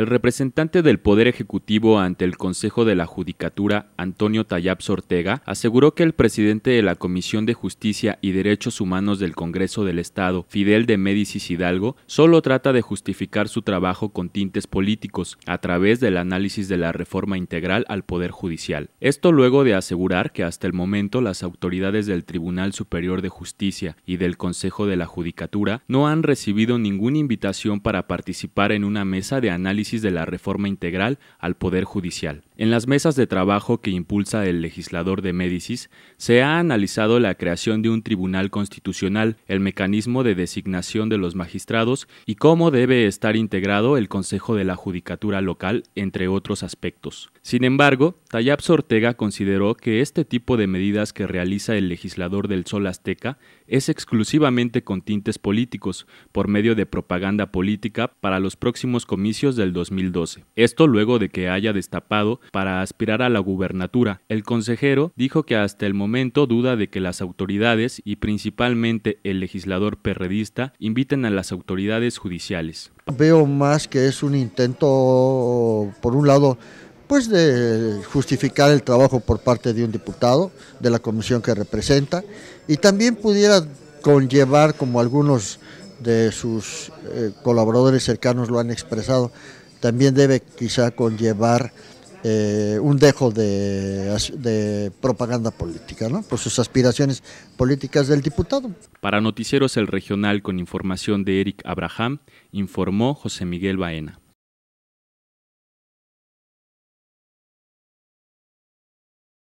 El representante del Poder Ejecutivo ante el Consejo de la Judicatura, Antonio Tayab Ortega, aseguró que el presidente de la Comisión de Justicia y Derechos Humanos del Congreso del Estado, Fidel de Médicis Hidalgo, solo trata de justificar su trabajo con tintes políticos a través del análisis de la reforma integral al Poder Judicial. Esto luego de asegurar que hasta el momento las autoridades del Tribunal Superior de Justicia y del Consejo de la Judicatura no han recibido ninguna invitación para participar en una mesa de análisis de la reforma integral al Poder Judicial. En las mesas de trabajo que impulsa el legislador de Médicis, se ha analizado la creación de un tribunal constitucional, el mecanismo de designación de los magistrados y cómo debe estar integrado el Consejo de la Judicatura local, entre otros aspectos. Sin embargo, Tayab Ortega consideró que este tipo de medidas que realiza el legislador del Sol Azteca es exclusivamente con tintes políticos, por medio de propaganda política para los próximos comicios del 2012. Esto luego de que haya destapado para aspirar a la gubernatura. El consejero dijo que hasta el momento duda de que las autoridades y principalmente el legislador perredista inviten a las autoridades judiciales. Veo más que es un intento, por un lado, pues de justificar el trabajo por parte de un diputado, de la comisión que representa, y también pudiera conllevar, como algunos de sus eh, colaboradores cercanos lo han expresado, también debe quizá conllevar eh, un dejo de, de, propaganda política, ¿no? por sus aspiraciones políticas del diputado. Para Noticieros El Regional con información de Eric Abraham, informó José Miguel Baena.